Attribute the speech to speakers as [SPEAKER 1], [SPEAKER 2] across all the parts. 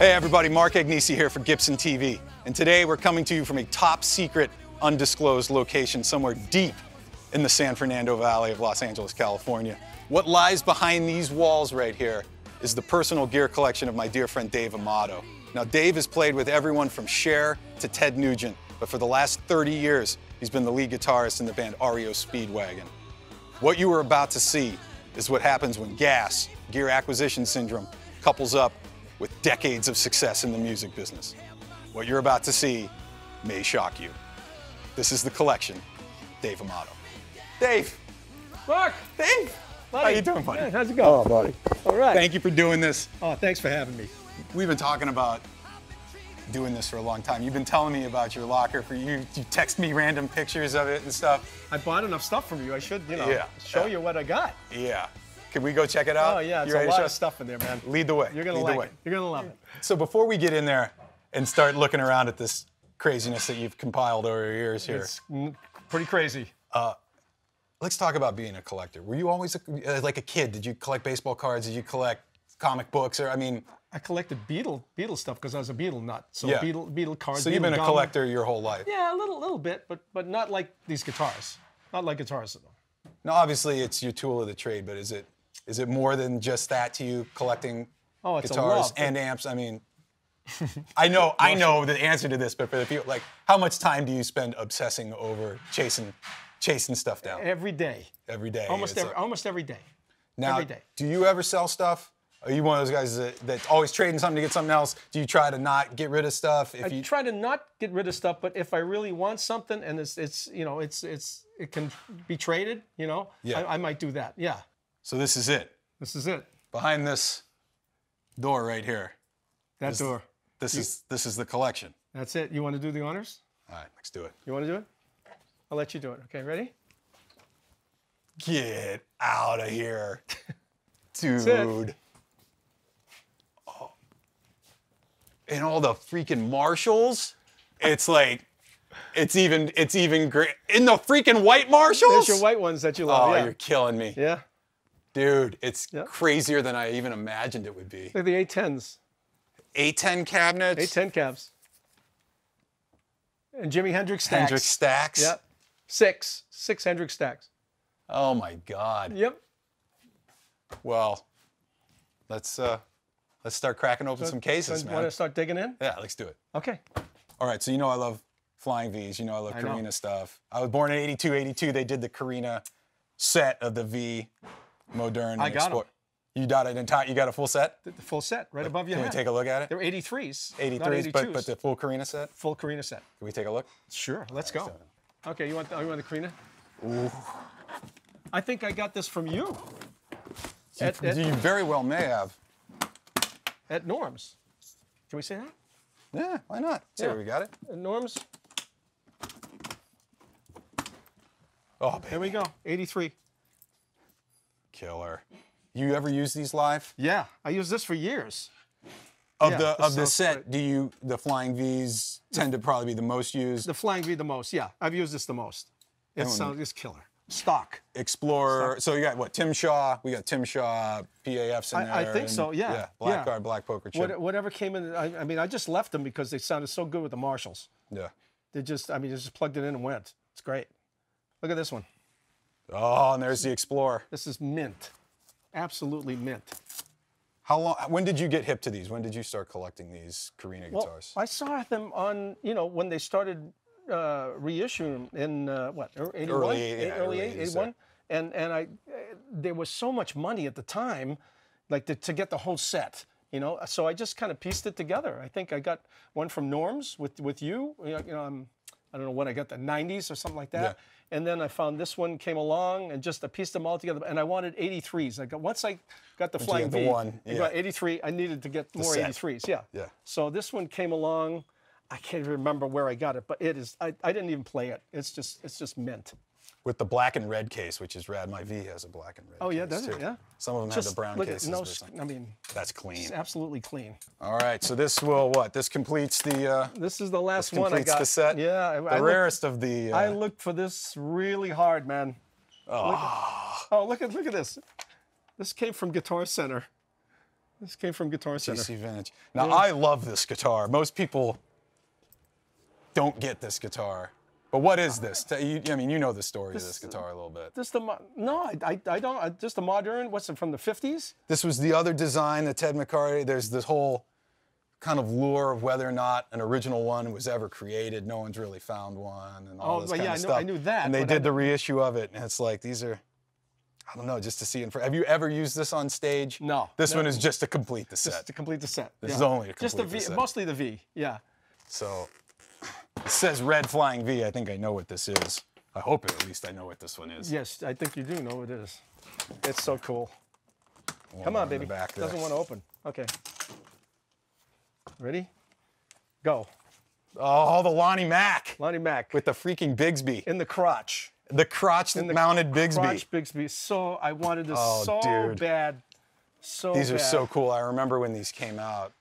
[SPEAKER 1] Hey everybody, Mark Agnesi here for Gibson TV. And today we're coming to you from a top secret, undisclosed location somewhere deep in the San Fernando Valley of Los Angeles, California. What lies behind these walls right here is the personal gear collection of my dear friend Dave Amato. Now Dave has played with everyone from Cher to Ted Nugent, but for the last 30 years, he's been the lead guitarist in the band REO Speedwagon. What you are about to see is what happens when gas, gear acquisition syndrome, couples up with decades of success in the music business. What you're about to see may shock you. This is the collection, Dave Amato. Dave!
[SPEAKER 2] Mark!
[SPEAKER 1] Dave!
[SPEAKER 2] Buddy.
[SPEAKER 1] How you doing, buddy?
[SPEAKER 2] Yeah, how's it going?
[SPEAKER 3] Oh, buddy.
[SPEAKER 2] All right.
[SPEAKER 1] Thank you for doing this.
[SPEAKER 2] Oh, thanks for having me.
[SPEAKER 1] We've been talking about doing this for a long time. You've been telling me about your locker for you. You text me random pictures of it and stuff.
[SPEAKER 2] I bought enough stuff from you. I should, you know,
[SPEAKER 1] yeah,
[SPEAKER 2] show
[SPEAKER 1] yeah.
[SPEAKER 2] you what I got.
[SPEAKER 1] Yeah. Can we go check it out?
[SPEAKER 2] Oh yeah, it's a lot of stuff in there, man.
[SPEAKER 1] Lead the way.
[SPEAKER 2] You're gonna
[SPEAKER 1] Lead
[SPEAKER 2] like
[SPEAKER 1] the way.
[SPEAKER 2] It. You're gonna love it.
[SPEAKER 1] So before we get in there and start looking around at this craziness that you've compiled over your years here,
[SPEAKER 2] it's pretty crazy.
[SPEAKER 1] Uh, let's talk about being a collector. Were you always a, uh, like a kid? Did you collect baseball cards? Did you collect comic books? Or I mean,
[SPEAKER 2] I collected Beatle Beatle stuff because I was a Beatle nut. So
[SPEAKER 1] yeah.
[SPEAKER 2] Beatle Beatle cards.
[SPEAKER 1] So you've been a collector your whole life.
[SPEAKER 2] Yeah, a little little bit, but but not like these guitars. Not like guitars at all.
[SPEAKER 1] Now, obviously, it's your tool of the trade, but is it is it more than just that to you collecting
[SPEAKER 2] oh, it's
[SPEAKER 1] guitars
[SPEAKER 2] a
[SPEAKER 1] and amps? I mean, I know I know the answer to this, but for the people, like, how much time do you spend obsessing over chasing, chasing stuff down?
[SPEAKER 2] Every day.
[SPEAKER 1] Every day.
[SPEAKER 2] Almost every,
[SPEAKER 1] a,
[SPEAKER 2] almost every day.
[SPEAKER 1] Now,
[SPEAKER 2] every day.
[SPEAKER 1] do you ever sell stuff? Are you one of those guys that, that's always trading something to get something else? Do you try to not get rid of stuff? If
[SPEAKER 2] I
[SPEAKER 1] you...
[SPEAKER 2] try to not get rid of stuff, but if I really want something and it's, it's you know it's it's it can be traded, you know,
[SPEAKER 1] yeah.
[SPEAKER 2] I, I might do that. Yeah.
[SPEAKER 1] So this is it.
[SPEAKER 2] This is it.
[SPEAKER 1] Behind this door right here.
[SPEAKER 2] That this, door.
[SPEAKER 1] This you, is this is the collection.
[SPEAKER 2] That's it. You want to do the honors?
[SPEAKER 1] All right, let's do it.
[SPEAKER 2] You want to do it? I'll let you do it. Okay, ready?
[SPEAKER 1] Get out of here, dude. Oh. And all the freaking Marshalls. It's like, it's even, it's even great. In the freaking white Marshalls?
[SPEAKER 2] There's your white ones that you love.
[SPEAKER 1] Oh,
[SPEAKER 2] yeah.
[SPEAKER 1] you're killing me.
[SPEAKER 2] Yeah.
[SPEAKER 1] Dude, it's crazier than I even imagined it would be.
[SPEAKER 2] They're the A10s.
[SPEAKER 1] A10 cabinets?
[SPEAKER 2] A10 cabs. And Jimi Hendrix stacks.
[SPEAKER 1] Hendrix stacks?
[SPEAKER 2] Yep. Six. Six Hendrix stacks.
[SPEAKER 1] Oh my God.
[SPEAKER 2] Yep.
[SPEAKER 1] Well, let's uh, let's start cracking open so, some cases,
[SPEAKER 2] so
[SPEAKER 1] man.
[SPEAKER 2] Want to start digging in?
[SPEAKER 1] Yeah, let's do it.
[SPEAKER 2] Okay.
[SPEAKER 1] All right. So you know I love flying V's. You know I love
[SPEAKER 2] I Korina
[SPEAKER 1] know. stuff. I was born in '82. '82 they did the Korina set of the V. Modern.
[SPEAKER 2] I got
[SPEAKER 1] them. You got an entire. You got a full set.
[SPEAKER 2] The, the full set, right like, above you.
[SPEAKER 1] can
[SPEAKER 2] head.
[SPEAKER 1] We take a look at it?
[SPEAKER 2] They're 83s.
[SPEAKER 1] 83s, but, but the full Korina set.
[SPEAKER 2] Full Korina set.
[SPEAKER 1] Can we take a look?
[SPEAKER 2] Sure. Let's right, go. Okay, you want the, oh, you want the Korina? Ooh. I think I got this from you. You, at, at,
[SPEAKER 1] you very well may have.
[SPEAKER 2] At Norm's. Can we say that?
[SPEAKER 1] Yeah, why not? See
[SPEAKER 2] yeah.
[SPEAKER 1] we got it.
[SPEAKER 2] At Norm's.
[SPEAKER 1] Oh, baby.
[SPEAKER 2] There we go. 83
[SPEAKER 1] killer. You ever use these live?
[SPEAKER 2] Yeah, I used this for years.
[SPEAKER 1] Of
[SPEAKER 2] yeah,
[SPEAKER 1] the of the set,
[SPEAKER 2] great.
[SPEAKER 1] do you the flying V's tend the, to probably be the most used?
[SPEAKER 2] The flying V the most, yeah. I've used this the most. It sounds it's killer. Stock.
[SPEAKER 1] Explorer. Stock. So you got what? Tim Shaw. We got Tim Shaw PAFs in
[SPEAKER 2] I,
[SPEAKER 1] there.
[SPEAKER 2] I think
[SPEAKER 1] and,
[SPEAKER 2] so. Yeah.
[SPEAKER 1] yeah black
[SPEAKER 2] yeah.
[SPEAKER 1] card, black poker chip.
[SPEAKER 2] What, whatever came in. I, I, mean, I just left them because they sounded so good with the Marshalls.
[SPEAKER 1] Yeah.
[SPEAKER 2] They just, I mean, they just plugged it in and went. It's great. Look at this one.
[SPEAKER 1] Oh, and there's the Explorer.
[SPEAKER 2] This is mint, absolutely mint.
[SPEAKER 1] How long, when did you get hip to these? When did you start collecting these Korina
[SPEAKER 2] well,
[SPEAKER 1] guitars?
[SPEAKER 2] I saw them on, you know, when they started uh, reissuing in uh, what, er, 81?
[SPEAKER 1] Early, yeah,
[SPEAKER 2] early, 81? And, and I, there was so much money at the time, like to, to get the whole set you know so i just kind of pieced it together i think i got one from norms with with you you know, you know i'm i don't know when i got the 90s or something like that
[SPEAKER 1] yeah.
[SPEAKER 2] And then I found this one came along and just I pieced them all together. And I wanted 83s. I got once I got the
[SPEAKER 1] Once
[SPEAKER 2] flying
[SPEAKER 1] got the
[SPEAKER 2] V,
[SPEAKER 1] one,
[SPEAKER 2] I
[SPEAKER 1] yeah.
[SPEAKER 2] got 83. I needed to get more
[SPEAKER 1] set.
[SPEAKER 2] 83s. Yeah.
[SPEAKER 1] Yeah.
[SPEAKER 2] So this one came along. I can't even remember where I got it, but it is. I, I didn't even play it. It's just it's just mint
[SPEAKER 1] with the black and red case, which is rad. My V has a black and red.
[SPEAKER 2] Oh yeah, does it? Yeah.
[SPEAKER 1] Some of them
[SPEAKER 2] Just
[SPEAKER 1] have the brown
[SPEAKER 2] look
[SPEAKER 1] cases.
[SPEAKER 2] No, I mean
[SPEAKER 1] that's clean.
[SPEAKER 2] It's absolutely clean.
[SPEAKER 1] All right, so this will what? This completes the. Uh,
[SPEAKER 2] this is the last one I got.
[SPEAKER 1] the set.
[SPEAKER 2] Yeah, I,
[SPEAKER 1] the
[SPEAKER 2] I
[SPEAKER 1] rarest of the. Uh,
[SPEAKER 2] I looked for this really hard, man. Oh. Look at,
[SPEAKER 1] ah.
[SPEAKER 2] oh, look at look at this. This came from Guitar Center. This came from Guitar Center.
[SPEAKER 1] GC Vintage. Now yeah. I love this guitar. Most people don't get this guitar. But what is this? You- I mean, you know the story of this guitar a little bit.
[SPEAKER 2] Just the no, I, I, don't. I, just a modern. What's it from the 50s?
[SPEAKER 1] This was the other design that Ted McCarty. There's this whole kind of lure of whether or not an original one was ever created. No one's really found one, and all
[SPEAKER 2] Oh,
[SPEAKER 1] this
[SPEAKER 2] well,
[SPEAKER 1] kind
[SPEAKER 2] yeah,
[SPEAKER 1] of
[SPEAKER 2] I knew-
[SPEAKER 1] stuff.
[SPEAKER 2] I knew that,
[SPEAKER 1] And they did
[SPEAKER 2] I-
[SPEAKER 1] the reissue of it, and it's like these are. I don't know, just to see in front. Have you ever used this on stage?
[SPEAKER 2] No,
[SPEAKER 1] This one is just to complete the
[SPEAKER 2] Just
[SPEAKER 1] set.
[SPEAKER 2] to complete the set.
[SPEAKER 1] This
[SPEAKER 2] yeah.
[SPEAKER 1] is only to
[SPEAKER 2] just the
[SPEAKER 1] complete the
[SPEAKER 2] V,
[SPEAKER 1] set.
[SPEAKER 2] mostly the V. Yeah.
[SPEAKER 1] So it says Red Flying V. I think I know what this is. I hope at least I know what this one is.
[SPEAKER 2] Yes, I think you do know what it is. It's so cool.
[SPEAKER 1] One
[SPEAKER 2] Come on, baby.
[SPEAKER 1] back there.
[SPEAKER 2] Doesn't want to open. Okay. Ready? Go.
[SPEAKER 1] Oh, the Lonnie Mack
[SPEAKER 2] Lonnie Mack
[SPEAKER 1] with the freaking Bigsby.
[SPEAKER 2] in the crotch.
[SPEAKER 1] The crotch
[SPEAKER 2] In the
[SPEAKER 1] mounted Bigsby.
[SPEAKER 2] Crotch Bigsby. So I wanted this
[SPEAKER 1] Oh,
[SPEAKER 2] so
[SPEAKER 1] dude.
[SPEAKER 2] bad. So
[SPEAKER 1] These are so cool. I remember when these came out.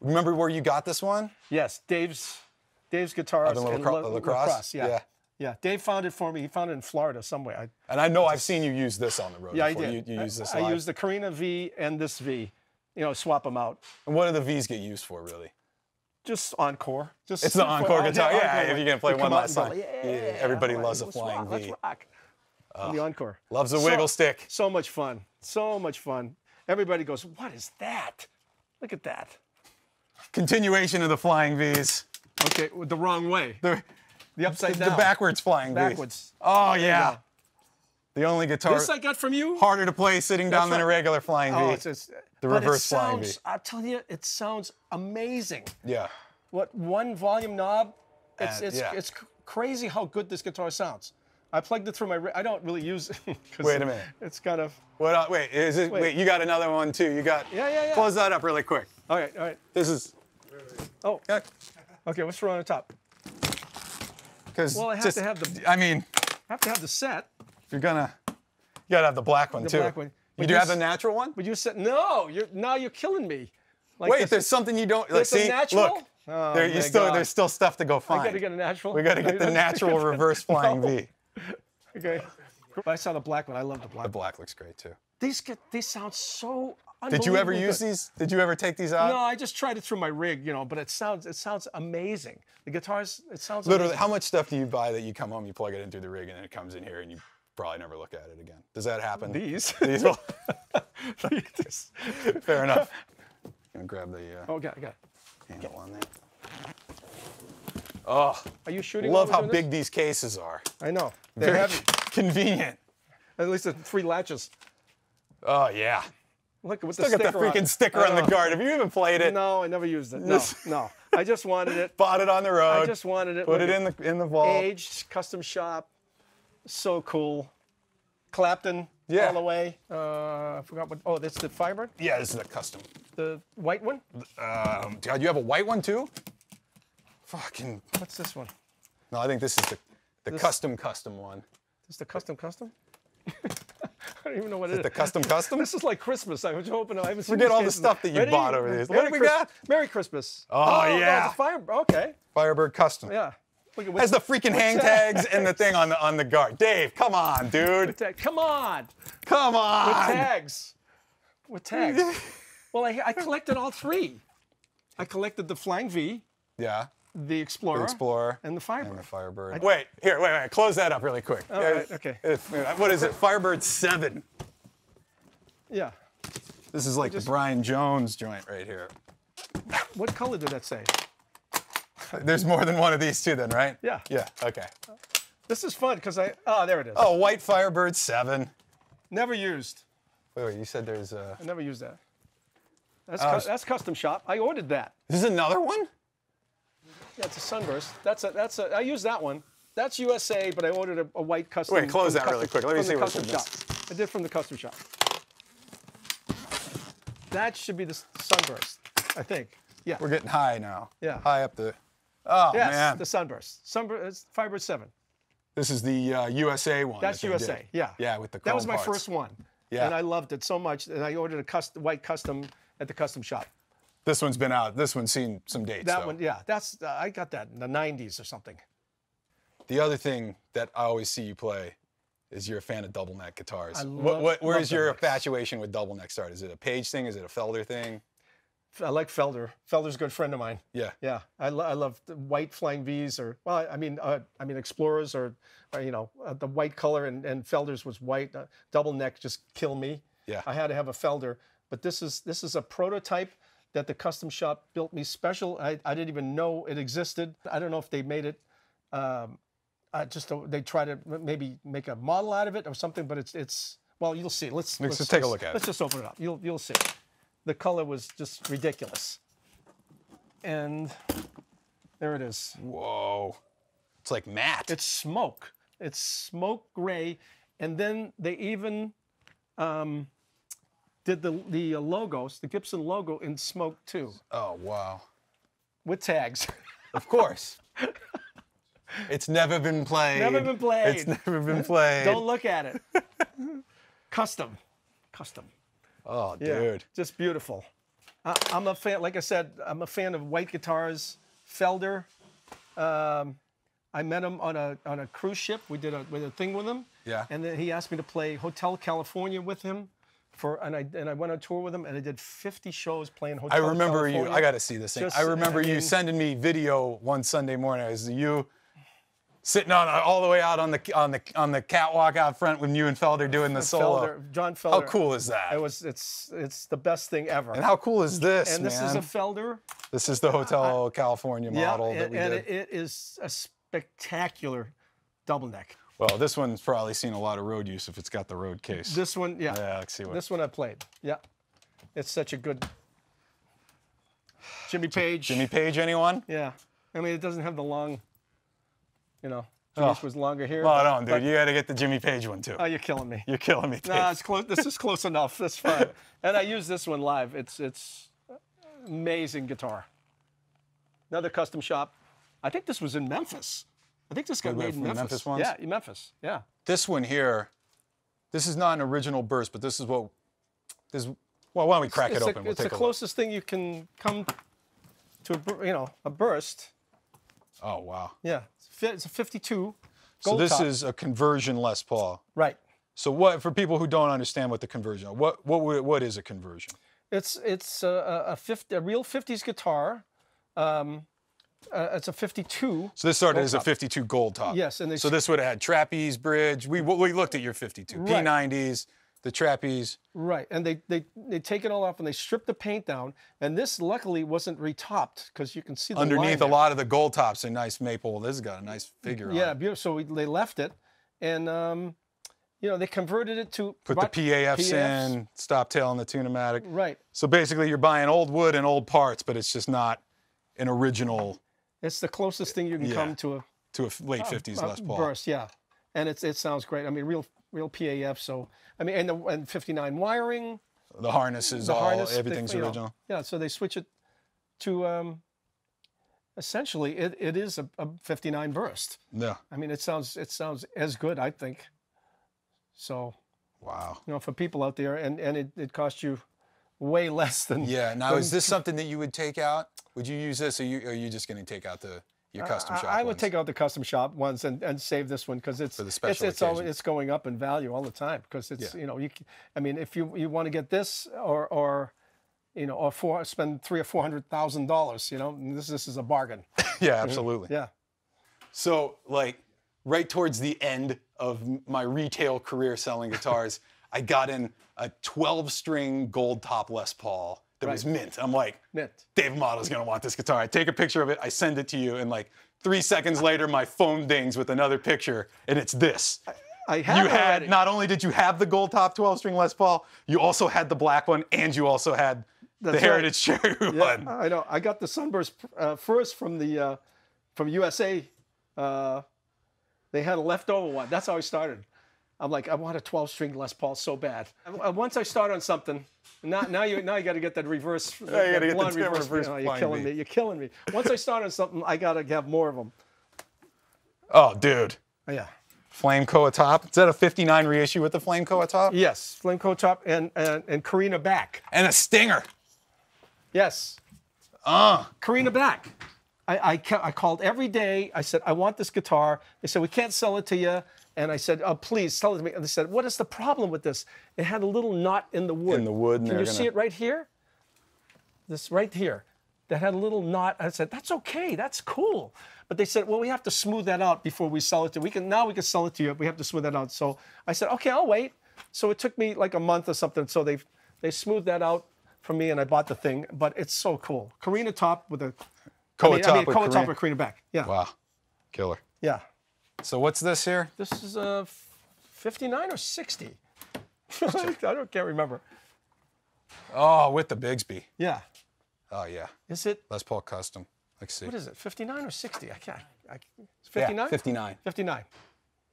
[SPEAKER 1] Remember where you got this one?
[SPEAKER 2] Yes, Dave's Dave's guitars
[SPEAKER 1] Up in
[SPEAKER 2] and
[SPEAKER 1] Lacro-
[SPEAKER 2] La-
[SPEAKER 1] Lacrosse?
[SPEAKER 2] Yeah.
[SPEAKER 1] Yeah.
[SPEAKER 2] yeah. Dave found it for me. He found it in Florida somewhere. I,
[SPEAKER 1] And I know I've seen you use this on the road.
[SPEAKER 2] yeah, I
[SPEAKER 1] before.
[SPEAKER 2] did.
[SPEAKER 1] You, you use this
[SPEAKER 2] I, I
[SPEAKER 1] live.
[SPEAKER 2] used the Korina V and this V. You know, swap them out.
[SPEAKER 1] And what do the V's get used for, really?
[SPEAKER 2] Just encore. Just
[SPEAKER 1] It's the encore oh, guitar. Yeah,
[SPEAKER 2] encore.
[SPEAKER 1] if you're gonna play one last song.
[SPEAKER 2] Yeah,
[SPEAKER 1] Yeah, everybody loves a flying
[SPEAKER 2] rock, Let's
[SPEAKER 1] V.
[SPEAKER 2] rock. On the encore.
[SPEAKER 1] Loves
[SPEAKER 2] So-
[SPEAKER 1] wiggle stick.
[SPEAKER 2] So much fun. So much fun. Everybody goes, what is that? Look at that.
[SPEAKER 1] Continuation of the flying V's.
[SPEAKER 2] Okay, the wrong way.
[SPEAKER 1] The,
[SPEAKER 2] The upside
[SPEAKER 1] the
[SPEAKER 2] down.
[SPEAKER 1] The backwards flying V's.
[SPEAKER 2] Backwards.
[SPEAKER 1] Oh, yeah. The only guitar
[SPEAKER 2] This I got from you.
[SPEAKER 1] harder to play sitting down than a regular flying
[SPEAKER 2] Oh,
[SPEAKER 1] V.
[SPEAKER 2] it's, it's,
[SPEAKER 1] The
[SPEAKER 2] but
[SPEAKER 1] reverse
[SPEAKER 2] it
[SPEAKER 1] flying V.
[SPEAKER 2] sounds, I'll tell you, it sounds amazing.
[SPEAKER 1] yeah.
[SPEAKER 2] What one volume knob? It's
[SPEAKER 1] And-
[SPEAKER 2] it's
[SPEAKER 1] yeah.
[SPEAKER 2] it's crazy how good this guitar sounds. I plugged it through my. I don't really use it. 'cause
[SPEAKER 1] Wait a minute.
[SPEAKER 2] It's kind of.
[SPEAKER 1] What? el- Wait, is it? Wait.
[SPEAKER 2] Wait.
[SPEAKER 1] you got another one too. You got.
[SPEAKER 2] Yeah, yeah, yeah.
[SPEAKER 1] Close that up really quick.
[SPEAKER 2] All right, all right.
[SPEAKER 1] This is.
[SPEAKER 2] Oh, okay. What's wrong on the top?
[SPEAKER 1] Because.
[SPEAKER 2] Well, I have to have the-
[SPEAKER 1] I mean,
[SPEAKER 2] I have to have the set.
[SPEAKER 1] if you're gonna, you gotta have the black one
[SPEAKER 2] The
[SPEAKER 1] too.
[SPEAKER 2] black one.
[SPEAKER 1] You
[SPEAKER 2] But
[SPEAKER 1] do
[SPEAKER 2] you
[SPEAKER 1] have the natural one.
[SPEAKER 2] But you said no. You're now you're killing me. Like
[SPEAKER 1] Wait,
[SPEAKER 2] this-
[SPEAKER 1] there's something you don't. Like, see,
[SPEAKER 2] natural?
[SPEAKER 1] look.
[SPEAKER 2] Oh,
[SPEAKER 1] there, you still, there's still stuff to go find.
[SPEAKER 2] I gotta get a natural.
[SPEAKER 1] we gotta get the natural reverse flying
[SPEAKER 2] No.
[SPEAKER 1] V.
[SPEAKER 2] Okay. I saw the black one. I love the black.
[SPEAKER 1] The black looks great too.
[SPEAKER 2] These get these sound so.
[SPEAKER 1] Did you ever use
[SPEAKER 2] good.
[SPEAKER 1] these? Did you ever take these out?
[SPEAKER 2] No, I just tried it through my rig, you know, but it sounds it sounds amazing. The guitars, it sounds
[SPEAKER 1] Literally,
[SPEAKER 2] amazing.
[SPEAKER 1] how much stuff do you buy that you come home, you plug it in through the rig, and then it comes in here, and you probably never look at it again? Does that happen?
[SPEAKER 2] These.
[SPEAKER 1] These will-. Fair enough. Gonna grab the uh,
[SPEAKER 2] Oh, got it, got it.
[SPEAKER 1] handle on there. Oh,
[SPEAKER 2] Are you shooting?
[SPEAKER 1] love how big
[SPEAKER 2] doing
[SPEAKER 1] these cases are.
[SPEAKER 2] I know. They're
[SPEAKER 1] Very
[SPEAKER 2] heavy.
[SPEAKER 1] convenient.
[SPEAKER 2] At least the three latches.
[SPEAKER 1] Oh yeah.
[SPEAKER 2] Look with the
[SPEAKER 1] Look at the
[SPEAKER 2] sticker on.
[SPEAKER 1] freaking sticker on the
[SPEAKER 2] know.
[SPEAKER 1] guard. Have you even played it?
[SPEAKER 2] No, I never used it. No, no. I just wanted it.
[SPEAKER 1] Bought it on the road.
[SPEAKER 2] I just wanted it.
[SPEAKER 1] put
[SPEAKER 2] Look
[SPEAKER 1] it in the in the vault.
[SPEAKER 2] aged custom shop. So cool. Clapton
[SPEAKER 1] Yeah.
[SPEAKER 2] all the way. Uh, I forgot what. Oh, that's the Firebird,
[SPEAKER 1] Yeah, this is the custom.
[SPEAKER 2] the white one.
[SPEAKER 1] Um, God, you have a white one too? Fucking.
[SPEAKER 2] What's this one?
[SPEAKER 1] No, I think this is the the
[SPEAKER 2] This-
[SPEAKER 1] custom custom one.
[SPEAKER 2] This is the custom custom. I don't even know what it is.
[SPEAKER 1] The custom custom.
[SPEAKER 2] This is like Christmas. I was hoping I haven't seen
[SPEAKER 1] Forget all the stuff that you
[SPEAKER 2] Ready?
[SPEAKER 1] bought over these. What
[SPEAKER 2] Merry
[SPEAKER 1] do we
[SPEAKER 2] Chris-
[SPEAKER 1] got?
[SPEAKER 2] Merry Christmas.
[SPEAKER 1] Oh, oh
[SPEAKER 2] no,
[SPEAKER 1] yeah.
[SPEAKER 2] it's fire. Okay.
[SPEAKER 1] Firebird custom.
[SPEAKER 2] Yeah. Look at
[SPEAKER 1] Has the freaking hang tags and the thing on the on the guard. Dave, come on, dude.
[SPEAKER 2] Come on.
[SPEAKER 1] Come on.
[SPEAKER 2] With tags. With tags. well, I, I collected all three. I collected the Flying V,
[SPEAKER 1] Yeah.
[SPEAKER 2] The Explorer,
[SPEAKER 1] Explorer.
[SPEAKER 2] and the Firebird.
[SPEAKER 1] And the Firebird. Wait, here, wait, wait. Close that up really quick.
[SPEAKER 2] All right, okay.
[SPEAKER 1] If- what is it? Firebird 7.
[SPEAKER 2] Yeah.
[SPEAKER 1] This is like the Brian Jones joint right here.
[SPEAKER 2] What color did that say?
[SPEAKER 1] There's more than one of these too, then, right?
[SPEAKER 2] Yeah.
[SPEAKER 1] Yeah, okay.
[SPEAKER 2] This is fun because I. Oh, there it is.
[SPEAKER 1] Oh, White Firebird 7.
[SPEAKER 2] Never used.
[SPEAKER 1] Wait, wait, you said there's a.
[SPEAKER 2] I never used that. That's,
[SPEAKER 1] Oh,
[SPEAKER 2] cu- that's custom shop. I ordered that.
[SPEAKER 1] This is another one?
[SPEAKER 2] Yeah, it's a sunburst. That's a that's a. I use that one. That's USA, but I ordered a, a white custom.
[SPEAKER 1] Wait, close
[SPEAKER 2] from the
[SPEAKER 1] that really quick. Let me see what's in
[SPEAKER 2] shop. I did from the custom shop. That should be the sunburst, I think. Yeah.
[SPEAKER 1] We're getting high now.
[SPEAKER 2] Yeah.
[SPEAKER 1] High up the. Oh,
[SPEAKER 2] yes,
[SPEAKER 1] man.
[SPEAKER 2] the sunburst. Sunburst. It's Firebird Seven.
[SPEAKER 1] This is the uh, USA one.
[SPEAKER 2] That's
[SPEAKER 1] that
[SPEAKER 2] USA.
[SPEAKER 1] did.
[SPEAKER 2] Yeah.
[SPEAKER 1] Yeah, with the
[SPEAKER 2] That was my
[SPEAKER 1] parts.
[SPEAKER 2] first one.
[SPEAKER 1] Yeah.
[SPEAKER 2] And I loved it so much, and I ordered a cust- white custom at the custom shop.
[SPEAKER 1] This one's been out. This one's seen some dates.
[SPEAKER 2] That
[SPEAKER 1] though.
[SPEAKER 2] one, yeah. That's uh, I got that in the '90s or something.
[SPEAKER 1] The other thing that I always see you play is you're a fan of double neck guitars.
[SPEAKER 2] I love-
[SPEAKER 1] what, where's
[SPEAKER 2] love
[SPEAKER 1] your
[SPEAKER 2] necks.
[SPEAKER 1] infatuation with double neck start? Is it a Page thing? Is it a Felder thing?
[SPEAKER 2] I like Felder. Felder's a good friend of mine.
[SPEAKER 1] Yeah.
[SPEAKER 2] Yeah, I, lo- I love the white flying V's or well, I mean, uh, I mean Explorers or, or you know, uh, the white color and, and Felder's was white. Uh, double neck just kill me.
[SPEAKER 1] Yeah.
[SPEAKER 2] I had to have a Felder, but this is this is a prototype that the custom shop built me special. I, I didn't even know it existed. I don't know if they made it. Um, uh, just they try to maybe make a model out of it or something, but it's it's well, you'll see. Let's
[SPEAKER 1] Let's just take a look at it.
[SPEAKER 2] Let's just open it up. You'll you'll see. The color was just ridiculous, and there it is.
[SPEAKER 1] Whoa. It's like matte.
[SPEAKER 2] It's smoke. It's smoke gray, and then they even um, did the the logos, the Gibson logo in smoke too,
[SPEAKER 1] oh, wow.
[SPEAKER 2] with tags.
[SPEAKER 1] Of course. it's never been played.
[SPEAKER 2] Never been played.
[SPEAKER 1] It's never been played.
[SPEAKER 2] Don't look at it. Custom, custom.
[SPEAKER 1] oh,
[SPEAKER 2] Yeah,
[SPEAKER 1] dude.
[SPEAKER 2] just beautiful. I, I'm a fan. Like I said, I'm a fan of white guitars. Felder. Um, I met him on a on a cruise ship. We did a, we did a thing with him.
[SPEAKER 1] Yeah.
[SPEAKER 2] And then he asked me to play Hotel California with him, for and I and I went on tour with him and I did 50 shows playing hotel.
[SPEAKER 1] I remember you. I got to see this thing.
[SPEAKER 2] Just-
[SPEAKER 1] I remember
[SPEAKER 2] I
[SPEAKER 1] you sending me video one Sunday morning. It was you sitting on all the way out on the on the on the catwalk out front when you and Felder doing the solo.
[SPEAKER 2] Felder, Don Felder.
[SPEAKER 1] How cool is that?
[SPEAKER 2] It was. It's it's the best thing ever.
[SPEAKER 1] and how cool is this,
[SPEAKER 2] and this is a Felder.
[SPEAKER 1] this is the Hotel California model
[SPEAKER 2] yeah,
[SPEAKER 1] that
[SPEAKER 2] and,
[SPEAKER 1] we
[SPEAKER 2] and
[SPEAKER 1] did.
[SPEAKER 2] it, it is a spectacular double neck.
[SPEAKER 1] Well, this one's probably seen a lot of road use if it's got the road case.
[SPEAKER 2] This one, yeah.
[SPEAKER 1] yeah, let's see what.
[SPEAKER 2] This one I played. Yeah. It's such a good. Jimmy Page.
[SPEAKER 1] Jimmy Page, anyone?
[SPEAKER 2] Yeah. I mean, it doesn't have the long, you know, Jimmy's
[SPEAKER 1] Oh.
[SPEAKER 2] was longer here.
[SPEAKER 1] Well, no, dude.
[SPEAKER 2] but-
[SPEAKER 1] You got to get the Jimmy Page one too.
[SPEAKER 2] oh, you're killing me.
[SPEAKER 1] You're killing me.
[SPEAKER 2] No,
[SPEAKER 1] Dave.
[SPEAKER 2] it's close. This is close enough. That's fine. And I use this one live. It's it's amazing guitar. Another custom shop. I think this was in Memphis. I think this got
[SPEAKER 1] Wait, wait,
[SPEAKER 2] made in Memphis.
[SPEAKER 1] Memphis ones?
[SPEAKER 2] Yeah, in Memphis. Yeah.
[SPEAKER 1] this one here, this is not an original burst, but this is what this. Well, why don't we crack
[SPEAKER 2] it's
[SPEAKER 1] it
[SPEAKER 2] the-
[SPEAKER 1] open? We'll
[SPEAKER 2] it's the
[SPEAKER 1] take a look.
[SPEAKER 2] closest thing you can come to a you know a burst.
[SPEAKER 1] Oh wow.
[SPEAKER 2] Yeah, it's a 52.
[SPEAKER 1] So this
[SPEAKER 2] top.
[SPEAKER 1] is a conversion Les Paul.
[SPEAKER 2] right.
[SPEAKER 1] So what for people who don't understand what the conversion? What what what is a conversion?
[SPEAKER 2] It's it's a, a, a, 50, a real 50s guitar. Um, uh, it's a 52.
[SPEAKER 1] So this started as a 52 gold top.
[SPEAKER 2] Yes, and they
[SPEAKER 1] so this would have had trapeze bridge. We we looked at your 52
[SPEAKER 2] Right.
[SPEAKER 1] P90s, the trapeze.
[SPEAKER 2] Right, and they they they take it all off and they strip the paint down. And this luckily wasn't retopped because you can see
[SPEAKER 1] Underneath a
[SPEAKER 2] there.
[SPEAKER 1] lot of the gold tops, a nice maple. This has got a nice figure on
[SPEAKER 2] Yeah, beautiful. So we, they left it, and um, you know they converted it to
[SPEAKER 1] Put the PAFs, in, stop tail and the Tunematic.
[SPEAKER 2] Right.
[SPEAKER 1] So basically, you're buying old wood and old parts, but it's just not an original
[SPEAKER 2] It's the closest thing you can
[SPEAKER 1] Yeah.
[SPEAKER 2] come to a
[SPEAKER 1] to a late 50s
[SPEAKER 2] uh,
[SPEAKER 1] Les Paul.
[SPEAKER 2] burst, yeah. And it's it sounds great. I mean, real real PAF. So I mean, and the and 59 wiring,
[SPEAKER 1] The harness is
[SPEAKER 2] the
[SPEAKER 1] all,
[SPEAKER 2] harness, they-
[SPEAKER 1] everything's
[SPEAKER 2] you know,
[SPEAKER 1] original.
[SPEAKER 2] yeah. So they switch it to um, essentially it, it is a, a 59 burst.
[SPEAKER 1] Yeah.
[SPEAKER 2] I mean, it sounds it sounds as good, I think. So
[SPEAKER 1] Wow.
[SPEAKER 2] you know, for people out there, and and it, it costs you way less than
[SPEAKER 1] Yeah. Now,
[SPEAKER 2] than-
[SPEAKER 1] is this something that you would take out? Would you use this, or you, are you just going to take out the your custom
[SPEAKER 2] I-
[SPEAKER 1] shop?
[SPEAKER 2] I, would
[SPEAKER 1] ones?
[SPEAKER 2] take out the custom shop ones and, and save this one because it's
[SPEAKER 1] the
[SPEAKER 2] it's it's, always, it's going up in value all the time because it's
[SPEAKER 1] Yeah.
[SPEAKER 2] you know you I mean if you you want to get this or or you know or four spend three or four hundred thousand dollars you know this this is a bargain
[SPEAKER 1] Yeah, absolutely.
[SPEAKER 2] yeah
[SPEAKER 1] So, like, right towards the end of my retail career selling guitars, I got in a 12 string gold top Les Paul that was mint. I'm like,
[SPEAKER 2] mint
[SPEAKER 1] Dave Amato's gonna want this guitar. I take a picture of it, I send it to you, and like three seconds later, my phone dings with another picture, and it's this.
[SPEAKER 2] I have
[SPEAKER 1] You had
[SPEAKER 2] already.
[SPEAKER 1] not only did you have the gold top 12 string Les Paul, you also had the black one, and you also had the
[SPEAKER 2] right.
[SPEAKER 1] Heritage Cherry
[SPEAKER 2] Yeah,
[SPEAKER 1] one.
[SPEAKER 2] I know I got the sunburst uh, first from the uh, from USA uh, they had a leftover one that's how I started I'm like I want a 12 string Les Paul so bad Uh, once I start on something now, now you now you got to get that reverse
[SPEAKER 1] you got
[SPEAKER 2] to
[SPEAKER 1] get the reverse.
[SPEAKER 2] You know, you're
[SPEAKER 1] blind
[SPEAKER 2] killing
[SPEAKER 1] beat.
[SPEAKER 2] me you're killing me once I start on something I got to have more of them
[SPEAKER 1] Oh, dude.
[SPEAKER 2] yeah
[SPEAKER 1] Flame Koa top. Is that a 59 reissue with the Flame Koa top?
[SPEAKER 2] yes flame coat top and and, and Korina back
[SPEAKER 1] And a stinger.
[SPEAKER 2] yes
[SPEAKER 1] Uh,
[SPEAKER 2] Korina back. I, I, ca- I called every day. I said, I want this guitar. They said, we can't sell it to you. And I said, oh, please tell it to me. And they said, what is the problem with this? It had a little knot in the wood.
[SPEAKER 1] In the wood,
[SPEAKER 2] Can you see
[SPEAKER 1] gonna-
[SPEAKER 2] it right here? This right here. That had a little knot. I said, that's okay. That's cool. But they said, well, we have to smooth that out before we sell it to you. We can now we can sell it to you. We have to smooth that out. So I said, okay, I'll wait. So it took me like a month or something. So they they smoothed that out for me, and I bought the thing. But it's so cool. Korina top with a
[SPEAKER 1] Koa
[SPEAKER 2] I mean,
[SPEAKER 1] top
[SPEAKER 2] I mean,
[SPEAKER 1] with
[SPEAKER 2] Koa top with Korina back. Yeah,
[SPEAKER 1] Wow, killer.
[SPEAKER 2] yeah.
[SPEAKER 1] So what's this here?
[SPEAKER 2] This is a 59 or 60. I don't can't remember.
[SPEAKER 1] Oh, with the Bigsby.
[SPEAKER 2] Yeah.
[SPEAKER 1] Oh yeah,
[SPEAKER 2] Is it?
[SPEAKER 1] Les Paul Custom. Let's see.
[SPEAKER 2] What is it? 59 or 60? I can't. I, it's
[SPEAKER 1] Yeah,
[SPEAKER 2] 59.
[SPEAKER 1] 59.
[SPEAKER 2] 59.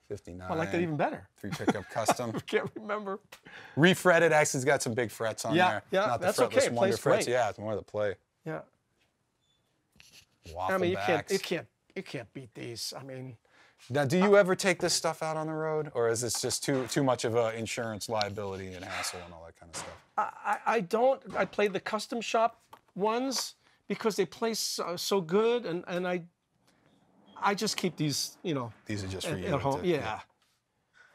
[SPEAKER 1] 59.
[SPEAKER 2] I like that even better.
[SPEAKER 1] Three pickup custom.
[SPEAKER 2] Can't remember.
[SPEAKER 1] Refretted. Actually, it's got some big frets on
[SPEAKER 2] Yeah,
[SPEAKER 1] there.
[SPEAKER 2] yeah,
[SPEAKER 1] Not the
[SPEAKER 2] that's
[SPEAKER 1] fretless
[SPEAKER 2] okay,
[SPEAKER 1] Wonder frets.
[SPEAKER 2] great.
[SPEAKER 1] Yeah, it's more of the play.
[SPEAKER 2] Yeah.
[SPEAKER 1] Waffle
[SPEAKER 2] I mean, you can't.
[SPEAKER 1] backs.
[SPEAKER 2] You can't. You can't beat these. I mean,
[SPEAKER 1] Now, do you ever take this stuff out on the road, or is this just too too much of a insurance liability and hassle and all that kind of stuff?
[SPEAKER 2] I, I don't. I play the custom shop ones because they play so, uh, so good, and and I. I just keep these, you know,
[SPEAKER 1] These are just for
[SPEAKER 2] at,
[SPEAKER 1] you.
[SPEAKER 2] at home.
[SPEAKER 1] to-
[SPEAKER 2] Yeah.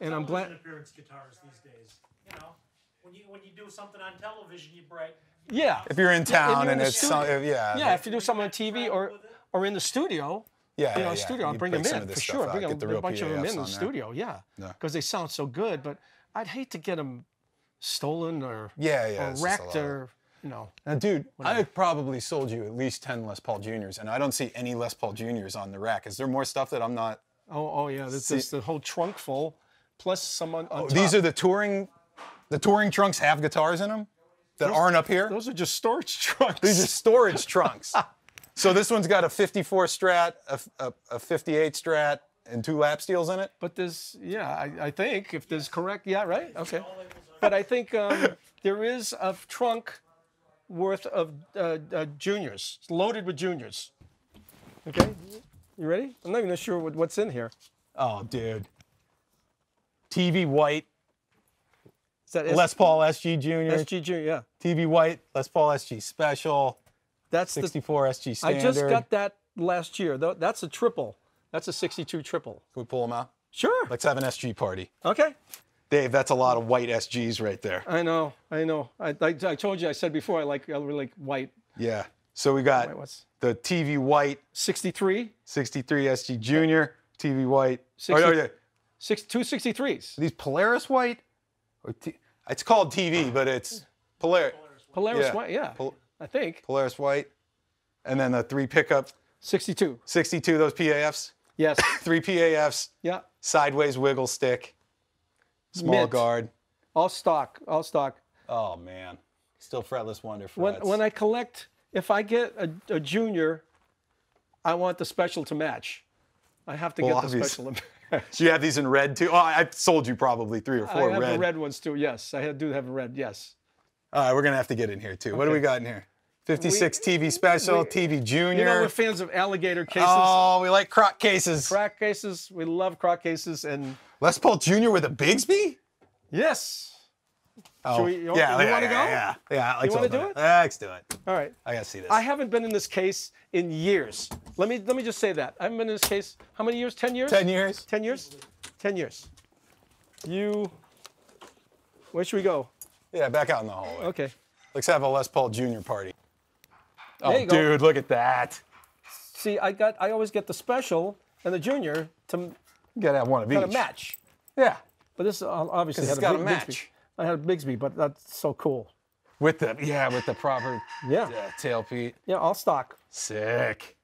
[SPEAKER 2] And I'm glad.
[SPEAKER 3] Appearance guitars these days. You know, when you when you do something on television, you break.
[SPEAKER 2] Yeah.
[SPEAKER 1] If you're in
[SPEAKER 2] and
[SPEAKER 1] town
[SPEAKER 2] you're in
[SPEAKER 1] and
[SPEAKER 2] the
[SPEAKER 1] it's some,
[SPEAKER 2] studio.
[SPEAKER 1] yeah,
[SPEAKER 2] Yeah, if you do something on TV or or in the studio,
[SPEAKER 1] yeah,
[SPEAKER 2] you know,
[SPEAKER 1] yeah,
[SPEAKER 2] studio, I'll bring them in for sure.
[SPEAKER 1] out,
[SPEAKER 2] Bring a, a bunch of them in the studio, yeah, because they sound so good. But I'd hate to get them stolen or
[SPEAKER 1] Yeah, yeah,
[SPEAKER 2] or
[SPEAKER 1] a
[SPEAKER 2] wrecked or you know.
[SPEAKER 1] Now, dude, I've probably sold you at least 10 Les Paul Juniors, and I don't see any Les Paul Juniors on the rack. Is there more stuff that I'm not?
[SPEAKER 2] Oh, oh yeah, this is the whole trunk full, plus some on, on top.
[SPEAKER 1] Oh, These are the touring, the touring trunks have guitars in them that aren't up here.
[SPEAKER 2] those are just storage trunks.
[SPEAKER 1] These are storage trunks. So this one's got a 54 Strat, a, a, a 58 Strat, and two lap steels in it.
[SPEAKER 2] But there's, yeah, I, I think if there's correct, yeah, right, okay. But I think um, there is a trunk worth of uh, uh, juniors, it's loaded with juniors. Okay, you ready? I'm not even sure what, what's in here.
[SPEAKER 1] Oh, dude. TV White,
[SPEAKER 2] Is that S-
[SPEAKER 1] Les Paul SG Junior,
[SPEAKER 2] SG Junior? Yeah,
[SPEAKER 1] TV White, Les Paul SG Special,
[SPEAKER 2] that's the.
[SPEAKER 1] 64 SG
[SPEAKER 2] I just got that last year. Tho- That's a triple. That's a 62 triple.
[SPEAKER 1] Can we pull them out?
[SPEAKER 2] Sure.
[SPEAKER 1] Let's have an SG party.
[SPEAKER 2] Okay.
[SPEAKER 1] Dave, that's a lot of white SGs right there.
[SPEAKER 2] I know. I know. I, I, I told you. I said before. I like. I really like white.
[SPEAKER 1] Yeah. So we got
[SPEAKER 2] Wait, what's
[SPEAKER 1] the TV White
[SPEAKER 2] 63,
[SPEAKER 1] 63 SG Junior, TV White. Oh,
[SPEAKER 2] 60
[SPEAKER 1] no, yeah.
[SPEAKER 2] six, two 63s.
[SPEAKER 1] Are these Polaris White? Or T- it's called TV, but it's Polaris.
[SPEAKER 2] Polaris
[SPEAKER 1] Yeah.
[SPEAKER 2] white. Yeah.
[SPEAKER 1] Pol-
[SPEAKER 2] I think
[SPEAKER 1] Polaris White. And then the three pickup
[SPEAKER 2] 62.
[SPEAKER 1] 62, those PAFs.
[SPEAKER 2] Yes.
[SPEAKER 1] Three PAFs,
[SPEAKER 2] yeah.
[SPEAKER 1] sideways wiggle stick, small
[SPEAKER 2] Mint.
[SPEAKER 1] guard.
[SPEAKER 2] All stock. All stock.
[SPEAKER 1] Oh, man. Still fretless wonder
[SPEAKER 2] When
[SPEAKER 1] frets.
[SPEAKER 2] when I collect, if I get a, a junior, I want the special to match. I have to
[SPEAKER 1] Well,
[SPEAKER 2] get the
[SPEAKER 1] obvious.
[SPEAKER 2] special to match.
[SPEAKER 1] Do you have these in red too? Oh, I sold you probably three or
[SPEAKER 2] I
[SPEAKER 1] four
[SPEAKER 2] have
[SPEAKER 1] red.
[SPEAKER 2] the red ones too. Yes, I do have a red. Yes.
[SPEAKER 1] All right, we're gonna have to get in here too. What do we got in here? 56 TV special,
[SPEAKER 2] we-
[SPEAKER 1] TV Junior.
[SPEAKER 2] You know, we're fans of alligator cases,
[SPEAKER 1] oh, we like croc cases.
[SPEAKER 2] croc cases. We love croc cases, and
[SPEAKER 1] Les Paul Junior with a Bigsby?
[SPEAKER 2] yes.
[SPEAKER 1] Oh,
[SPEAKER 2] we- you-
[SPEAKER 1] yeah,
[SPEAKER 2] you
[SPEAKER 1] yeah,
[SPEAKER 2] wanna
[SPEAKER 1] yeah,
[SPEAKER 2] go?
[SPEAKER 1] Yeah, yeah. Let's
[SPEAKER 2] You wanna
[SPEAKER 1] open
[SPEAKER 2] do it?
[SPEAKER 1] Yeah, let's do it.
[SPEAKER 2] All right.
[SPEAKER 1] I gotta see this.
[SPEAKER 2] I haven't been in this case in years. Let me let me just say that I haven't been in this case. How many years? Ten years.
[SPEAKER 1] Ten years.
[SPEAKER 2] 10 years? 10 years. You, where should we go?
[SPEAKER 1] Yeah, back out in the hallway.
[SPEAKER 2] Okay.
[SPEAKER 1] Let's have a Les Paul Junior party. Oh,
[SPEAKER 2] There you go.
[SPEAKER 1] dude, look at that.
[SPEAKER 2] See, I got, I always get the special and the junior to
[SPEAKER 1] You gotta have one of each.
[SPEAKER 2] Got a match.
[SPEAKER 1] Yeah,
[SPEAKER 2] But this obviously
[SPEAKER 1] obviously
[SPEAKER 2] had a
[SPEAKER 1] gotta
[SPEAKER 2] big,
[SPEAKER 1] match.
[SPEAKER 2] Bigsby. I had a Bigsby, but that's so cool.
[SPEAKER 1] with the yeah with the proper
[SPEAKER 2] Yeah.
[SPEAKER 1] uh, tailpiece.
[SPEAKER 2] Yeah, all stock.
[SPEAKER 1] Sick.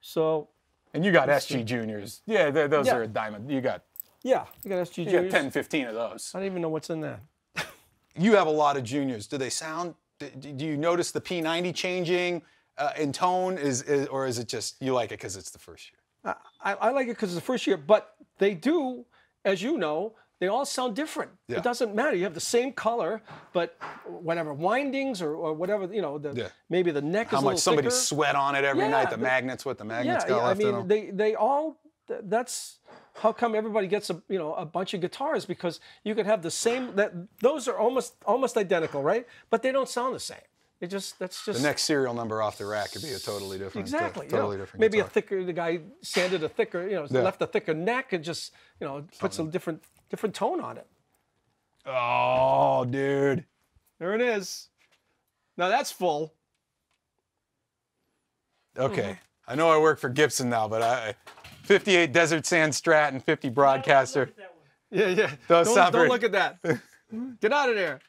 [SPEAKER 2] So,
[SPEAKER 1] And you got SG Juniors. Yeah, those
[SPEAKER 2] Yeah.
[SPEAKER 1] are a diamond. You got
[SPEAKER 2] yeah, you got SG
[SPEAKER 1] you got
[SPEAKER 2] juniors.
[SPEAKER 1] 10, 15 of those.
[SPEAKER 2] I don't even know what's in that.
[SPEAKER 1] You have a lot of juniors. Do they sound? Do, do you notice the P90 changing uh, in tone? Is, is or is it just you like it because it's the first year?
[SPEAKER 2] I, I like it because it's the first year, but they do, as you know, they all sound different.
[SPEAKER 1] Yeah.
[SPEAKER 2] It doesn't matter. You have the same color, but whatever windings or, or whatever, you know, the,
[SPEAKER 1] Yeah.
[SPEAKER 2] maybe the neck
[SPEAKER 1] How
[SPEAKER 2] is a
[SPEAKER 1] much somebody
[SPEAKER 2] thicker.
[SPEAKER 1] sweat on it every
[SPEAKER 2] Yeah,
[SPEAKER 1] night? The
[SPEAKER 2] but-
[SPEAKER 1] magnets, what the magnets
[SPEAKER 2] yeah,
[SPEAKER 1] got
[SPEAKER 2] yeah, I mean,
[SPEAKER 1] them.
[SPEAKER 2] they they all. That's how come everybody gets a you know a bunch of guitars because you could have the same that those are almost almost identical, right? But they don't sound the same. It just that's just
[SPEAKER 1] The next serial number off the rack could be a totally different,
[SPEAKER 2] exactly. you know,
[SPEAKER 1] totally different.
[SPEAKER 2] maybe a thicker. The guy sanded a thicker, you know,
[SPEAKER 1] Yeah.
[SPEAKER 2] left a thicker neck and just you know puts a different different tone on it.
[SPEAKER 1] Oh, dude.
[SPEAKER 2] There it is. Now that's full.
[SPEAKER 1] Okay.
[SPEAKER 2] Mm-hmm.
[SPEAKER 1] I know I work for Gibson now, but I 58 Desert Sand Strat and 50 Broadcaster.
[SPEAKER 3] Look at that one.
[SPEAKER 2] Yeah, yeah.
[SPEAKER 1] Those
[SPEAKER 2] don't don't look at that. Get out of there.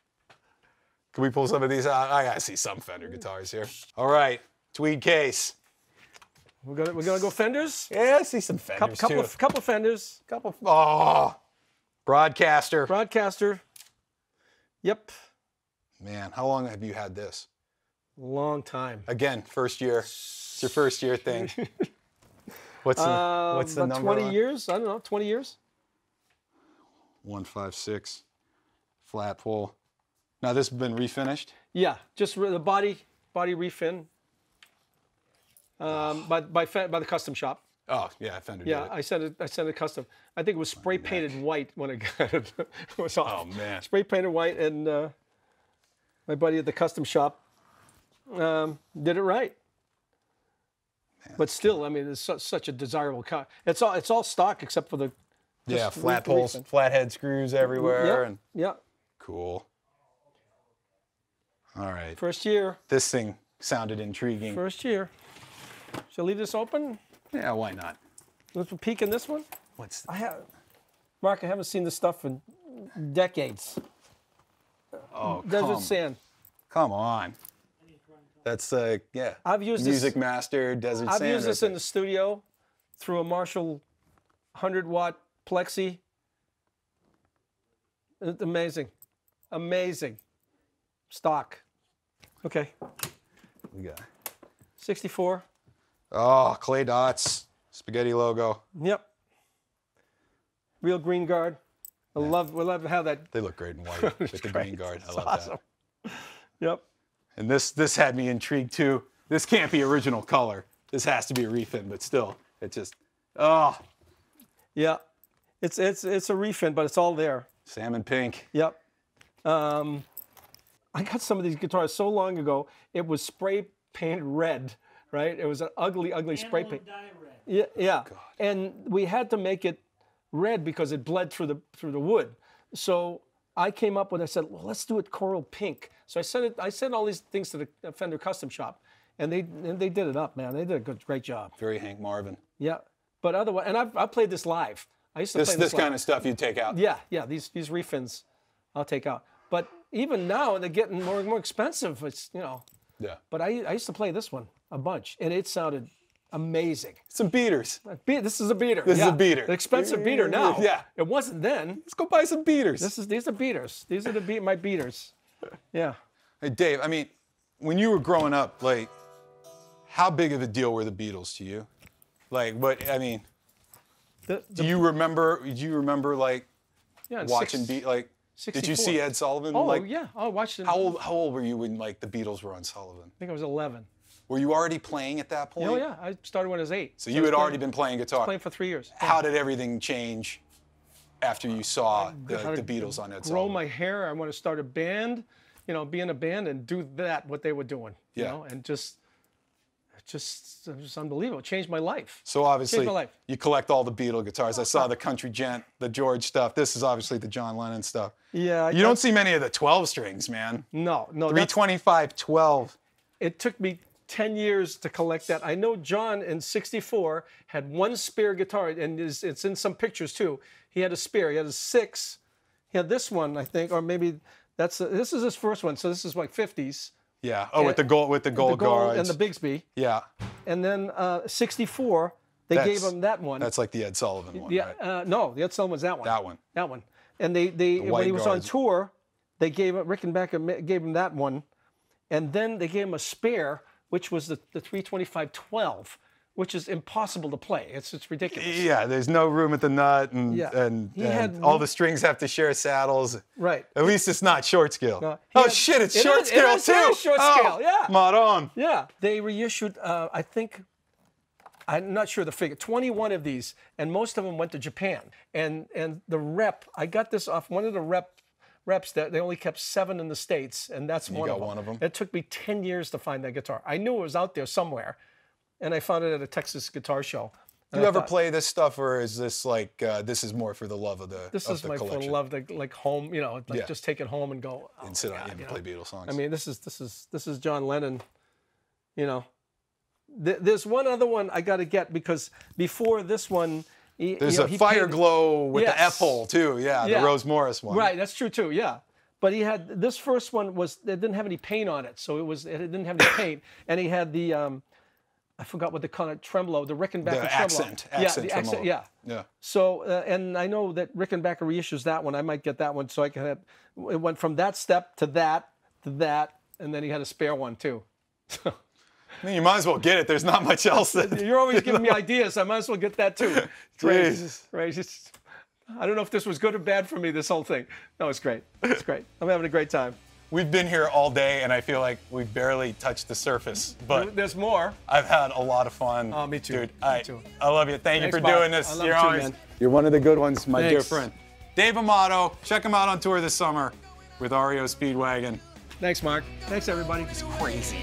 [SPEAKER 1] Can we pull some of these out? I gotta see some Fender guitars here. All right, tweed case.
[SPEAKER 2] We're gonna we're gonna go fenders.
[SPEAKER 1] Yeah, I see some
[SPEAKER 2] Couple,
[SPEAKER 1] Fenders
[SPEAKER 2] couple
[SPEAKER 1] too.
[SPEAKER 2] of couple fenders.
[SPEAKER 1] couple. Oh, Broadcaster.
[SPEAKER 2] Broadcaster. Yep.
[SPEAKER 1] Man, how long have you had this?
[SPEAKER 2] Long time.
[SPEAKER 1] Again, first year. It's your first year thing. What's the,
[SPEAKER 2] Uh,
[SPEAKER 1] what's the
[SPEAKER 2] about
[SPEAKER 1] number?
[SPEAKER 2] 20
[SPEAKER 1] on-
[SPEAKER 2] years. I don't know. 20 years.
[SPEAKER 1] One five six, flat pull. Now this has been refinished.
[SPEAKER 2] Yeah, just re- the body body refin. Um, by by by the custom shop.
[SPEAKER 1] Oh yeah, Fender
[SPEAKER 2] Yeah,
[SPEAKER 1] did it.
[SPEAKER 2] I sent it. I sent it custom. I think it was spray painted white when I got it. it was off.
[SPEAKER 1] Oh man.
[SPEAKER 2] spray painted white, and uh, my buddy at the custom shop um, did it right. But still, I mean, it's su- such a desirable car. It's all it's all stock except for the
[SPEAKER 1] Yeah, flat
[SPEAKER 2] refin.
[SPEAKER 1] flathead screws everywhere,
[SPEAKER 2] yeah
[SPEAKER 1] and
[SPEAKER 2] yeah.
[SPEAKER 1] cool. All right,
[SPEAKER 2] First year,
[SPEAKER 1] this thing sounded intriguing.
[SPEAKER 2] first year. Should I leave this open?
[SPEAKER 1] Yeah, why not?
[SPEAKER 2] Let's peek in this one.
[SPEAKER 1] What's
[SPEAKER 2] I have, Mark. I haven't seen this stuff in decades.
[SPEAKER 1] oh
[SPEAKER 2] Desert
[SPEAKER 1] come,
[SPEAKER 2] sand.
[SPEAKER 1] come on? That's uh yeah.
[SPEAKER 2] I've used this-
[SPEAKER 1] Music Master Desert
[SPEAKER 2] I've
[SPEAKER 1] Sand.
[SPEAKER 2] used
[SPEAKER 1] right
[SPEAKER 2] this in the studio through a Marshall 100 watt plexi. It's amazing. Amazing. Stock. Okay.
[SPEAKER 1] We got-
[SPEAKER 2] 64.
[SPEAKER 1] Oh, clay dots, spaghetti logo.
[SPEAKER 2] Yep. Real green guard. I love we love how that
[SPEAKER 1] They look great in white with the green guard. I love
[SPEAKER 2] awesome.
[SPEAKER 1] that.
[SPEAKER 2] Yep.
[SPEAKER 1] And this this had me intrigued too. This can't be original color. This has to be a refin, but still, it just oh,
[SPEAKER 2] Yeah. It's it's it's a refin, but it's all there.
[SPEAKER 1] salmon pink.
[SPEAKER 2] Yep. Um, I got some of these guitars so long ago. It was spray painted red, right? It was an ugly, ugly spray paint.
[SPEAKER 3] dye red.
[SPEAKER 2] Yeah, yeah. And we had to make it red because it bled through the through the wood. So I came up with I said, well, let's do it coral pink. So I sent it. I sent all these things to the Fender Custom Shop, and they and they did it up, man. They did a good, great job.
[SPEAKER 1] Very Hank Marvin.
[SPEAKER 2] Yeah. But otherwise, and I've I played this live. I used to
[SPEAKER 1] This
[SPEAKER 2] play
[SPEAKER 1] this
[SPEAKER 2] live.
[SPEAKER 1] kind of stuff you'd take out.
[SPEAKER 2] Yeah, yeah. These these refins, I'll take out. But even now they're getting more and more expensive. It's you know.
[SPEAKER 1] Yeah.
[SPEAKER 2] But I I used to play this one a bunch, and it sounded amazing.
[SPEAKER 1] Some beaters.
[SPEAKER 2] Be- This is a beater.
[SPEAKER 1] This is a beater.
[SPEAKER 2] An expensive beater now.
[SPEAKER 1] Yeah.
[SPEAKER 2] It wasn't then.
[SPEAKER 1] Let's go buy some beaters.
[SPEAKER 2] This is these are beaters. These are the beat my beaters. Yeah.
[SPEAKER 1] Hey, Dave, I mean, when you were growing up, like, how big of a deal were the Beatles to you? Like, what? I mean,
[SPEAKER 2] The,
[SPEAKER 1] do you remember? Do you remember like
[SPEAKER 2] yeah,
[SPEAKER 1] watching
[SPEAKER 2] six-
[SPEAKER 1] beat? Like, did you see Ed Sullivan?
[SPEAKER 2] Oh
[SPEAKER 1] like,
[SPEAKER 2] yeah. Oh, I watched it.
[SPEAKER 1] How old? How old were you when like the Beatles were on Sullivan?
[SPEAKER 2] I think I was 11.
[SPEAKER 1] Were you already playing at that oh, point?
[SPEAKER 2] Oh yeah. I started when I was eight.
[SPEAKER 1] So you had already been playing guitar.
[SPEAKER 2] playing for three years.
[SPEAKER 1] How did everything change after you saw the, the Beatles on Ed
[SPEAKER 2] grow my hair. I want to start a band, you know, be in a band and do that what they were doing, you
[SPEAKER 1] Yeah.
[SPEAKER 2] know, and just, just, was unbelievable. It changed my life.
[SPEAKER 1] So obviously,
[SPEAKER 2] life.
[SPEAKER 1] you collect all the Beatle guitars. I saw the Country Gent, the George stuff. This is obviously the John Lennon stuff.
[SPEAKER 2] Yeah.
[SPEAKER 1] You don't see many of the 12 strings, man.
[SPEAKER 2] No, no. that's-
[SPEAKER 1] 325, 12.
[SPEAKER 2] It took me 10 years to collect that. I know John in 64 had one spare guitar, and it's, it's in some pictures too. He had a spare. He had a six. He had this one, I think, or maybe that's this is his first one. So this is like 50s.
[SPEAKER 1] Yeah. Oh, with the gold, with the gold,
[SPEAKER 2] the gold
[SPEAKER 1] guards.
[SPEAKER 2] and the Bigsby.
[SPEAKER 1] yeah.
[SPEAKER 2] And then uh, 64, they
[SPEAKER 1] That's-
[SPEAKER 2] gave him that one.
[SPEAKER 1] That's like the Ed Sullivan one,
[SPEAKER 2] Yeah,
[SPEAKER 1] right?
[SPEAKER 2] uh, no, the Ed Sullivan was that one.
[SPEAKER 1] That one.
[SPEAKER 2] That one. And they, they when he was
[SPEAKER 1] guards.
[SPEAKER 2] on tour, they gave him, Rickenbacker gave him that one. And then they gave him a spare, which was the, the 325-12, which is impossible to play. It's, it's ridiculous.
[SPEAKER 1] Yeah, there's no room at the nut, and,
[SPEAKER 2] Yeah.
[SPEAKER 1] and, and
[SPEAKER 2] had
[SPEAKER 1] all the strings have to share saddles.
[SPEAKER 2] Right.
[SPEAKER 1] At least it's not short scale.
[SPEAKER 2] No,
[SPEAKER 1] oh
[SPEAKER 2] had-
[SPEAKER 1] shit, it's
[SPEAKER 2] it
[SPEAKER 1] short
[SPEAKER 2] is-
[SPEAKER 1] scale
[SPEAKER 2] is- it
[SPEAKER 1] too.
[SPEAKER 2] is short
[SPEAKER 1] Oh,
[SPEAKER 2] scale, yeah.
[SPEAKER 1] Maron.
[SPEAKER 2] Yeah, they reissued, uh, I think, I'm not sure the figure, 21 of these, and most of them went to Japan. And and the rep, I got this off one of the rep reps that they only kept seven in the states, and that's one,
[SPEAKER 1] got
[SPEAKER 2] of them.
[SPEAKER 1] one of 'em?
[SPEAKER 2] It took me ten years to find that guitar. I knew it was out there somewhere, and I found it at a Texas guitar show.
[SPEAKER 1] Do you ever play this stuff, or is this like uh, this is more for the love of the
[SPEAKER 2] This
[SPEAKER 1] of
[SPEAKER 2] is
[SPEAKER 1] the
[SPEAKER 2] my for
[SPEAKER 1] collection?
[SPEAKER 2] love, the, like home, you know, like
[SPEAKER 1] Yeah.
[SPEAKER 2] just take it home and go. Oh,
[SPEAKER 1] and sit on
[SPEAKER 2] God,
[SPEAKER 1] and
[SPEAKER 2] you
[SPEAKER 1] play
[SPEAKER 2] know.
[SPEAKER 1] Beatles songs.
[SPEAKER 2] I mean, this is this is this is John Lennon. You know, Th- there's one other one I got to get because before this one, he,
[SPEAKER 1] there's
[SPEAKER 2] you know,
[SPEAKER 1] a fire glow with the
[SPEAKER 2] Yes.
[SPEAKER 1] F hole too. Yeah,
[SPEAKER 2] Yeah.
[SPEAKER 1] the Rose Morris one.
[SPEAKER 2] Right, that's true too. Yeah, but he had this first one was it didn't have any paint on it, so it was it didn't have any paint, and he had the um, I forgot what they call it, tremolo, the Rickenbacker
[SPEAKER 1] The
[SPEAKER 2] tremolo.
[SPEAKER 1] accent,
[SPEAKER 2] yeah,
[SPEAKER 1] accent
[SPEAKER 2] the accent, yeah.
[SPEAKER 1] Yeah.
[SPEAKER 2] So, uh, and I know that Rickenbacker reissues that one. I might get that one, so I can have. It went from that step to that to that, and then he had a spare one too.
[SPEAKER 1] Mean, you might as well get it. There's not much else. That,
[SPEAKER 2] You're always giving me ideas. I might as well get that too.
[SPEAKER 1] Jesus.
[SPEAKER 2] Right. It's- I don't know if this was good or bad for me. This whole thing. No, it's great. It's great. I'm having a great time.
[SPEAKER 1] We've been here all day, and I feel like we've barely touched the surface. But
[SPEAKER 2] There's more.
[SPEAKER 1] I've had a lot of fun.
[SPEAKER 2] Oh, me too.
[SPEAKER 1] dude.
[SPEAKER 2] Me
[SPEAKER 1] I,
[SPEAKER 2] too.
[SPEAKER 1] I love you. Thank
[SPEAKER 2] Thanks,
[SPEAKER 1] you for
[SPEAKER 2] Bob.
[SPEAKER 1] doing this.
[SPEAKER 2] I love
[SPEAKER 1] you're
[SPEAKER 2] you too,
[SPEAKER 1] always,
[SPEAKER 2] man.
[SPEAKER 1] you're one of the good ones, my dear friend. Dave Amato, check him out on tour this summer with REO Speedwagon.
[SPEAKER 2] Thanks, Mark. Thanks, everybody.
[SPEAKER 4] It's crazy.